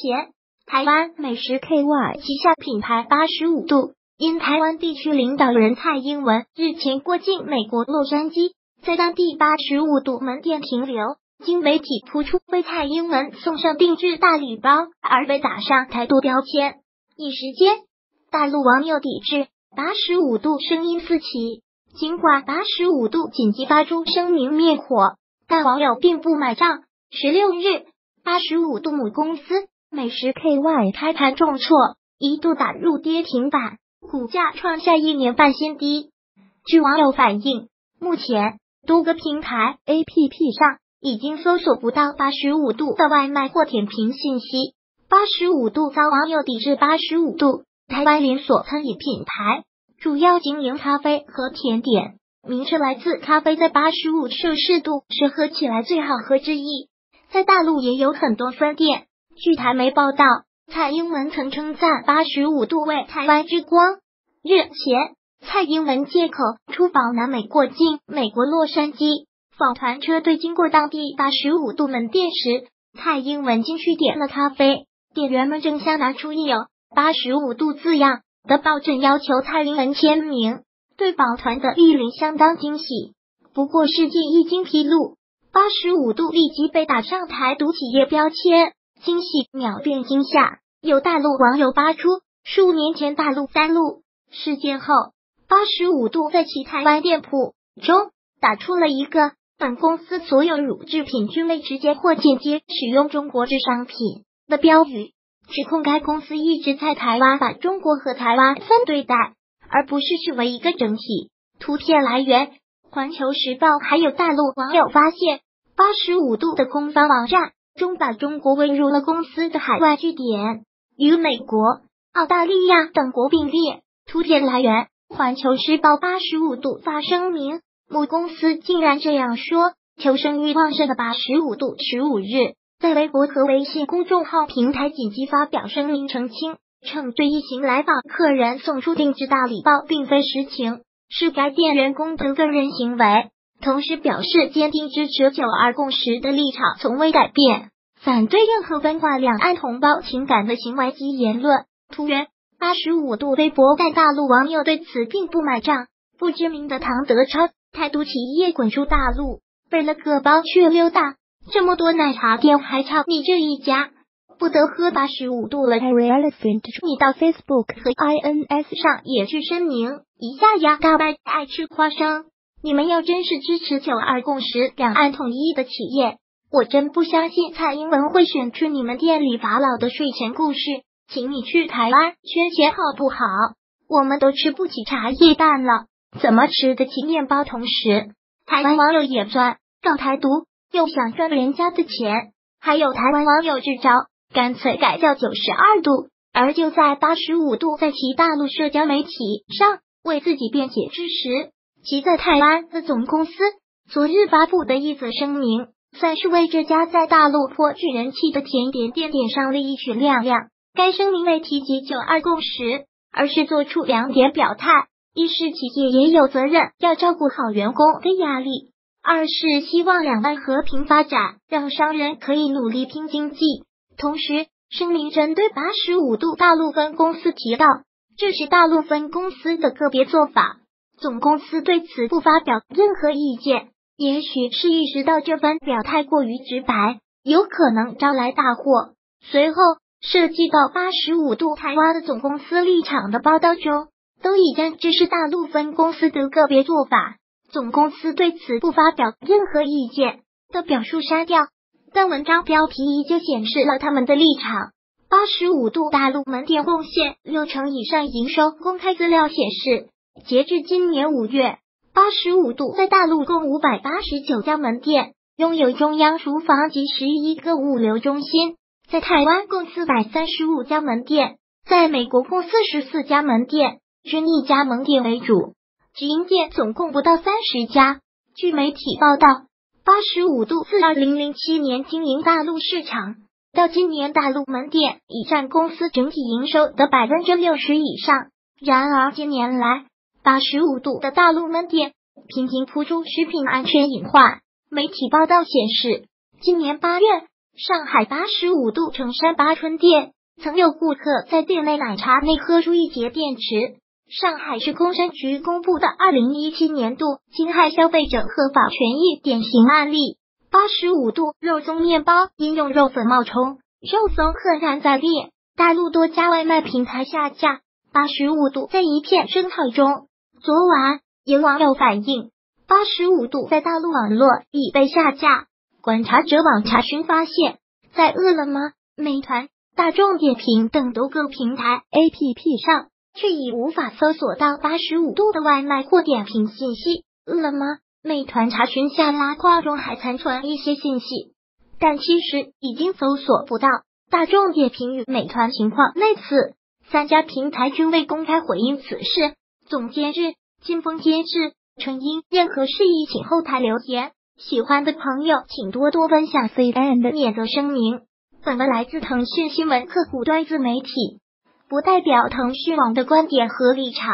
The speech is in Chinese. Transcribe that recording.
前，台湾美食 KY 旗下品牌八十五度因台湾地区领导人蔡英文日前过境美国洛杉矶，在当地八十五度门店停留，经媒体扑出为蔡英文送上定制大礼包而被打上台独标签，一时间大陆网友抵制八十五度声音四起。尽管八十五度紧急发出声明灭火，但网友并不买账。十六日，八十五度母公司美食 KY 开盘重挫，一度打入跌停板，股价创下一年半新低。据网友反映，目前多个平台 APP 上已经搜索不到八十五度的外卖或点评信息。八十五度遭网友抵制。八十五度，台湾连锁餐饮品牌。主要经营咖啡和甜点，名称来自咖啡在八十五摄氏度是喝起来最好喝之一。在大陆也有很多分店。据台媒报道，蔡英文曾称赞八十五度为台湾之光。日前，蔡英文借口出访南美过境美国洛杉矶，访团车队经过当地八十五度门店时，蔡英文进去点了咖啡，店员们争相拿出印有八十五度字样。的报证要求蔡英文签名，对保团的莅临相当惊喜。不过事件一经披露，八十五度立即被打上台独企业标签，惊喜秒变惊吓。有大陆网友扒出数年前大陆三鹿事件后，八十五度在其台湾店铺中打出了一个本公司所有乳制品均未直接或间接使用中国制商品的标语。指控该公司一直在台湾把中国和台湾分对待，而不是视为一个整体。图片来源：环球时报。还有大陆网友发现，八十五度的官方网站中把中国归入了公司的海外据点，与美国、澳大利亚等国并列。图片来源：环球时报。八十五度发声明，母公司竟然这样说。求生欲旺盛的八十五度十五日。在微博和微信公众号平台紧急发表声明澄清，称对一行来访客人送出定制大礼包并非实情，是该店员工的个人行为。同时表示坚定支持九二共识的立场从未改变，反对任何分化两岸同胞情感的行为及言论。突然八十五度微博，但大陆网友对此并不买账。不知名的唐德超态度企业滚出大陆，为了个包却溜达。这么多奶茶店，还差你这一家，不得喝八十五度了 relevant。你到 Facebook 和 INS 上也去声明一下呀，大白爱吃花生。你们要真是支持九二共识、两岸统一的企业，我真不相信蔡英文会选出你们店里法老的睡前故事，请你去台湾圈钱好不好？我们都吃不起茶叶蛋了，怎么吃得起面包？同时，台湾网友也赚搞台独。又想赚人家的钱，还有台湾网友支招，干脆改叫九十二度。而就在八十五度在其大陆社交媒体上为自己辩解之时，其在台湾的总公司昨日发布的一则声明，算是为这家在大陆颇具人气的甜点店点上了一曲亮亮。该声明未提及九二共识，而是做出两点表态：一是企业也有责任要照顾好员工的压力。二是希望两岸和平发展，让商人可以努力拼经济。同时，声明针对八十五度大陆分公司提到，这是大陆分公司的个别做法，总公司对此不发表任何意见。也许是意识到这番表态过于直白，有可能招来大祸。随后涉及到八十五度台湾的总公司立场的报道中，都已将这是大陆分公司的个别做法。总公司对此不发表任何意见的表述删掉，但文章标题依旧显示了他们的立场。八十五度大陆门店贡献六成以上营收。公开资料显示，截至今年五月，八十五度在大陆共五百八十九家门店，拥有中央厨房及十一个物流中心。在台湾共四百三十五家门店，在美国共四十四家门店，均以加盟店为主。直营店总共不到三十家。据媒体报道，八十五度自二零零七年经营大陆市场，到今年大陆门店已占公司整体营收的百分之六十以上。然而近年来，八十五度的大陆门店频频扑出食品安全隐患。媒体报道显示，今年八月上海八十五度城山八春店曾有顾客在店内奶茶内喝出一节电池。上海市工商局公布的二零一七年度侵害消费者合法权益典型案例：八十五度肉松面包因用肉粉冒充，肉松赫然在列，大陆多家外卖平台下架。八十五度在一片声讨中，昨晚有网友反映，八十五度在大陆网络已被下架。观察者网查询发现，在饿了么、美团、大众点评等多个平台 APP 上。却已无法搜索到八十五度的外卖或点评信息。饿了么、美团查询下拉框中还残存一些信息，但其实已经搜索不到。大众点评与美团情况类似，三家平台均未公开回应此事。总监制：金峰监制，陈英任何事宜请后台留言。喜欢的朋友请多多分享 CNN 的免责声明。本文来自腾讯新闻客户端自媒体。不代表腾讯网的观点和立场。